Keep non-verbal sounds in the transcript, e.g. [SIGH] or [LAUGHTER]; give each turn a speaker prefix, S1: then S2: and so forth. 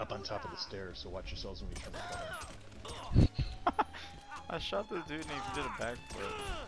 S1: up on top of the stairs, so watch yourselves when you turn the corner. [LAUGHS]
S2: I shot the dude and he did a backflip.